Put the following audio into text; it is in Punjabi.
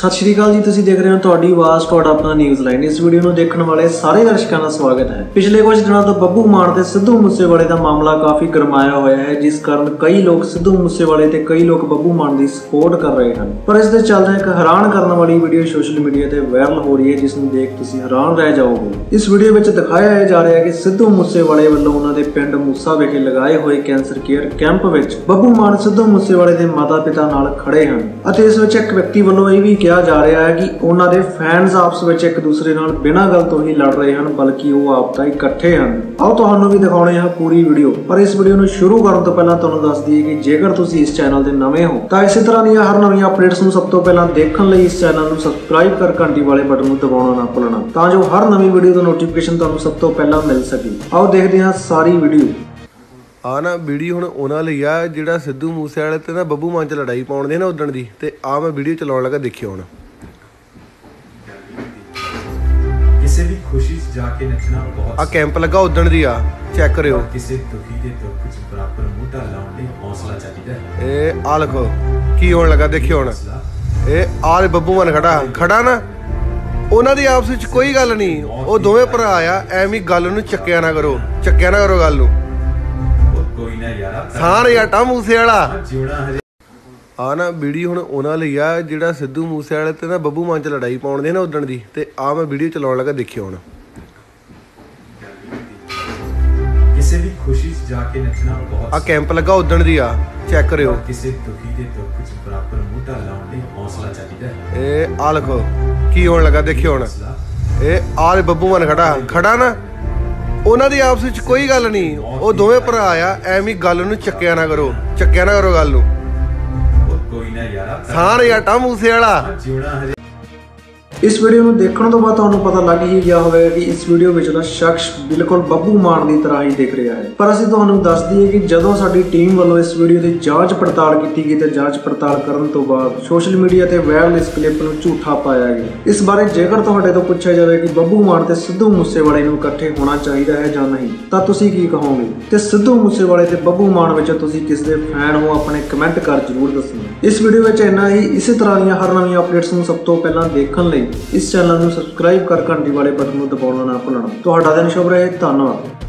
ਸਤਿ ਸ਼੍ਰੀ ਅਕਾਲ ਜੀ, ਤੁਸੀਂ ਦੇਖ ਰਹੇ ਹੋ ਤੁਹਾਡੀ ਆਵਾਜ਼, ਤੁਹਾਡਾ ਆਪਣਾ ਨਿਊਜ਼ ਲਾਈਨ ਇਸ ਵੀਡੀਓ ਨੂੰ ਦੇਖਣ ਵਾਲੇ ਸਾਰੇ ਦਰਸ਼ਕਾਂ ਦਾ ਸਵਾਗਤ ਹੈ। ਪਿਛਲੇ ਕੁਝ ਦਿਨਾਂ ਤੋਂ ਬੱਬੂ ਮਾਨ ਤੇ ਸਿੱਧੂ ਮੂਸੇਵਾਲੇ ਦਾ ਮਾਮਲਾ ਕਾਫੀ ਗਰਮਾਇਆ ਹੋਇਆ ਹੈ, ਜਿਸ ਕਾਰਨ ਕਈ ਲੋਕ ਸਿੱਧੂ ਮੂਸੇਵਾਲੇ ਤੇ ਕਈ ਲੋਕ ਬੱਬੂ ਮਾਨ ਦੀ ਸਪੋਰਟ ਕਰ ਰਹੇ ਹਨ। ਪਰ ਇਸ ਦੇ ਚੱਲਦੇ ਇੱਕ ਹੈਰਾਨ ਕਰਨ ਵਾਲੀ ਵੀਡੀਓ ਸੋਸ਼ਲ ਮੀਡੀਆ ਤੇ ਵਾਇਰਲ ਹੋ ਰਹੀ ਹੈ, ਜਿਸ ਨੂੰ ਦੇਖ ਤੁਸੀਂ ਹੈਰਾਨ ਰਹਿ ਜਾਓਗੇ। ਇਸ ਵੀਡੀਓ ਵਿੱਚ ਦਿਖਾਇਆ ਜਾ ਰਿਹਾ ਹੈ ਕਿ ਸਿੱਧੂ ਮੂਸੇਵਾਲੇ ਵੱਲੋਂ ਉਹਨਾਂ ਦੇ ਪਿੰਡ ਮੂਸਾ ਵਿਖੇ ਲਗਾਏ ਹੋਏ ਕੈਂਸਰ ਕੇਅਰ ਕੈਂਪ ਵਿੱਚ ਬੱਬੂ ਮਾਨ, ਸਿੱਧੂ ਮੂਸੇਵਾਲੇ ਦੇ ਮਾਤਾ-ਪਿਤਾ ਨਾਲ ਖੜੇ ਹਨ। ਅਤੇ ਇਸ ਵਿੱਚ ਇੱਕ ਵਿਅਕਤੀ ਵੱਲੋਂ ਇਹ ਵੀ ਕਿਹਾ ਜਾ ਰਿਹਾ ਹੈ ਕਿ ਉਹਨਾਂ ਦੇ ਫੈਨਸ ਆਪਸ ਵਿੱਚ ਇੱਕ ਦੂਸਰੇ ਨਾਲ ਬਿਨਾਂ ਗੱਲ ਤੋਂ ਹੀ ਲੜ ਰਹੇ ਹਨ, ਬਲਕਿ ਉਹ ਆਪਦਾ ਇਕੱਠੇ ਹਨ। ਆਓ ਤੁਹਾਨੂੰ ਵੀ ਦਿਖਾਉਣੇ ਹਾਂ ਪੂਰੀ ਵੀਡੀਓ ਪਰ ਇਸ ਵੀਡੀਓ ਨੂੰ ਸ਼ੁਰੂ ਕਰਨ ਤੋਂ ਪਹਿਲਾਂ ਤੁਹਾਨੂੰ ਦੱਸ ਦਈਏ ਕਿ ਜੇਕਰ ਤੁਸੀਂ ਇਸ ਚੈਨਲ ਦੇ ਨਵੇਂ ਹੋ, ਤਾਂ ਇਸੇ ਤਰ੍ਹਾਂ ਦੀਆਂ ਹਰ ਨਵੀਆਂ ਅਪਡੇਟਸ ਨੂੰ ਸਭ ਤੋਂ ਪਹਿਲਾਂ ਦੇਖਣ ਲਈ ਇਸ ਚੈਨਲ ਨੂੰ ਸਬਸਕ੍ਰਾਈਬ ਕਰ ਘੰਟੀ ਵਾਲੇ ਬਟਨ ਨੂੰ ਦਬਾਉਣਾ ਨਾ ਭੁੱਲਣਾ, ਤਾਂ ਜੋ ਹਰ ਨਵੀਂ ਵੀਡੀਓ ਦਾ ਨੋਟੀਫਿਕੇਸ਼ਨ ਤੁਹਾਨੂੰ ਸਭ ਤੋਂ ਪਹਿਲਾਂ ਮਿਲ ਸਕੇ। ਆਓ ਦੇਖਦੇ ਹਾਂ ਸਾਰੀ ਵੀਡੀਓ ਆ ਨਾ ਵੀਡੀਓ ਹੁਣ ਉਹਨਾਂ ਲਈ ਆ ਜਿਹੜਾ ਸਿੱਧੂ ਮੂਸੇ ਵਾਲੇ ਤੇ ਨਾ ਬੱਬੂ ਮਾਨ ਚ ਲੜਾਈ ਪਾਉਣ ਦੇ ਨਾ ਉਦਣ ਦੀ ਤੇ ਆ ਮੈਂ ਵੀਡੀਓ ਚਲਾਉਣ ਲੱਗਾ ਦੇਖਿਓ ਹੁਣ। ਕਿਸੇ ਵੀ ਖੁਸ਼ੀ 'ਚ ਜਾ ਕੇ ਨੱਚਣਾ ਆ ਬਹੁਤ ਕੈਂਪ ਲੱਗਾ ਉਦਣ ਦੀ ਆ ਚੈੱਕ ਕਰਿਓ। ਕਿਸੇ ਦੁਖੀ ਦੇ ਦੁੱਖ 'ਚ ਬਰਾਬਰ ਮੋਢਾ ਲਾਉਣ ਲਈ ਹੌਸਲਾ ਚਾਹੀਦਾ ਹੈ। ਇਹ ਆ ਲਖੋ ਕੀ ਹੋਣ ਲੱਗਾ ਦੇਖਿਓ ਹੁਣ। ਹੌਸਲਾ ਇਹ ਆ ਬੱਬੂ ਮਾਨ ਖੜਾ ਖੜਾ ਨਾ। ਉਹਨਾਂ ਦੀ ਆਪਸ ਵਿੱਚ ਕੋਈ ਗੱਲ ਨਹੀਂ ਉਹ ਦੋਵੇਂ ਭਰਾ ਆ ਐਵੇਂ ਗੱਲ ਨੂੰ ਚੱਕਿਆ ਨਾ ਕਰੋ ਚੱਕਿਆ ਨਾ ਕਰੋ ਗੱਲ ਨੂੰ। ਕੋਈ ਨਾ ਯਾਰਾ ਸਾਰ ਜੱਟਾ ਮੂਸੇ ਵਾਲਾ ਆ ਨਾ ਵੀਡੀਓ ਹੁਣ ਉਹਨਾਂ ਲਈ ਆ ਜਿਹੜਾ ਸਿੱਧੂ ਮੂਸੇ ਵਾਲੇ ਤੇ ਨਾ ਬੱਬੂ ਮਾਨ ਚ ਲੜਾਈ ਪਾਉਣ ਦੇ ਨਾ ਉਦਣ ਦੀ ਤੇ ਆ ਮੈਂ ਵੀਡੀਓ ਚਲਾਉਣ ਲੱਗਾ ਦੇਖਿਓ ਹੁਣ। ਕਿਸੇ ਵੀ ਖੁਸ਼ੀ 'ਚ ਜਾ ਕੇ ਨੱਚਣਾ ਆ ਬਹੁਤ ਕੈਂਪ ਲੱਗਾ ਉਦਣ ਦੀ ਆ ਚੈੱਕ ਕਰਿਓ। ਕਿਸੇ ਦੁਖੀ ਦੇ ਦੁੱਖ 'ਚ ਬਰਾਬਰ ਮੋਢਾ ਲਾਉਣ ਲਈ ਹੌਸਲਾ ਚਾਹੀਦਾ ਹੈ। ਇਹ ਆ ਲਖੋ ਕੀ ਹੋਣ ਲੱਗਾ ਦੇਖਿਓ ਹੁਣ। ਇਹ ਆ ਬੱਬੂ ਮਾਨ ਖੜਾ ਖੜਾ ਨਾ ਉਹਨਾਂ ਦੀ ਆਪਸ ਵਿੱਚ ਕੋਈ ਗੱਲ ਨਹੀਂ। ਉਹ ਦੋਵੇਂ ਭਰਾ ਆ ਐਵੇਂ ਗੱਲ ਨੂੰ ਚੱਕਿਆ ਨਾ ਕਰੋ ਚੱਕਿਆ ਨਾ ਕਰੋ ਗੱਲ ਨੂੰ। ਕੋਈ ਨਾ ਯਾਰਾ। ਸਾਰ ਜੱਟਾ ਮੂਸੇ ਵਾਲਾ। ਹਜੇ ਇਸ ਵੀਡੀਓ ਨੂੰ ਦੇਖਣ ਤੋਂ ਬਾਅਦ ਤੁਹਾਨੂੰ ਪਤਾ ਲੱਗ ਹੀ ਗਿਆ ਹੋਵੇਗਾ ਕਿ ਇਸ ਵੀਡੀਓ ਵਿਚਲਾ ਸ਼ਖਸ ਬਿਲਕੁਲ ਬੱਬੂ ਮਾਨ ਦੀ ਤਰ੍ਹਾਂ ਹੀ ਦਿਖ ਰਿਹਾ ਹੈ। ਪਰ ਅਸੀਂ ਤੁਹਾਨੂੰ ਦੱਸ ਦਈਏ ਕਿ ਜਦੋਂ ਸਾਡੀ ਟੀਮ ਵੱਲੋਂ ਇਸ ਵੀਡੀਓ ਦੀ ਜਾਂਚ ਪੜਤਾਲ ਕੀਤੀ ਗਈ, ਤੇ ਜਾਂਚ ਪੜਤਾਲ ਕਰਨ ਤੋਂ ਬਾਅਦ ਸੋਸ਼ਲ ਮੀਡੀਆ ਤੇ ਵਾਇਰਲ ਇਸ ਕਲਿੱਪ ਨੂੰ ਝੂਠਾ ਪਾਇਆ ਗਿਆ। ਇਸ ਬਾਰੇ ਜੇਕਰ ਤੁਹਾਡੇ ਤੋਂ ਪੁੱਛਿਆ ਜਾਵੇ ਕਿ ਬੱਬੂ ਮਾਨ ਤੇ ਸਿੱਧੂ ਮੂਸੇਵਾਲੇ ਨੂੰ ਇਕੱਠੇ ਹੋਣਾ ਚਾਹੀਦਾ ਹੈ ਜਾਂ ਨਹੀਂ, ਤਾਂ ਤੁਸੀਂ ਕੀ ਕਹੋਗੇ? ਤੇ ਸਿੱਧੂ ਮੂਸੇਵਾਲੇ ਤੇ ਬੱਬੂ ਮਾਨ ਵਿੱਚੋਂ ਤੁਸੀਂ ਕਿਸ ਦੇ ਫੈਨ ਹੋ, ਆਪਣੇ ਕਮੈਂਟ ਕਰ ਜਰੂਰ ਦੱਸਣਾ ਇਸ ਵੀਡੀਓ ਵਿੱਚ ਇੰਨਾ ਹੀ। ਇਸੇ ਤਰ੍ਹਾਂ ਦੀਆਂ ਹਰ ਨਵੀਆਂ ਅਪਡੇਟਸ ਨੂੰ ਸਭ ਤੋਂ ਪਹਿਲਾਂ ਦੇਖਣ ਲਈ ਇਸ ਚੈਨਲ ਨੂੰ ਸਬਸਕ੍ਰਾਈਬ ਕਰ ਘੰਟੀ ਵਾਲੇ ਬਟਨ ਨੂੰ ਦਬਾਉਣਾ ਨਾ ਭੁੱਲਣਾ। ਤੁਹਾਡਾ ਦਿਨ ਸ਼ੁਭ ਰਹੇ। ਧੰਨਵਾਦ।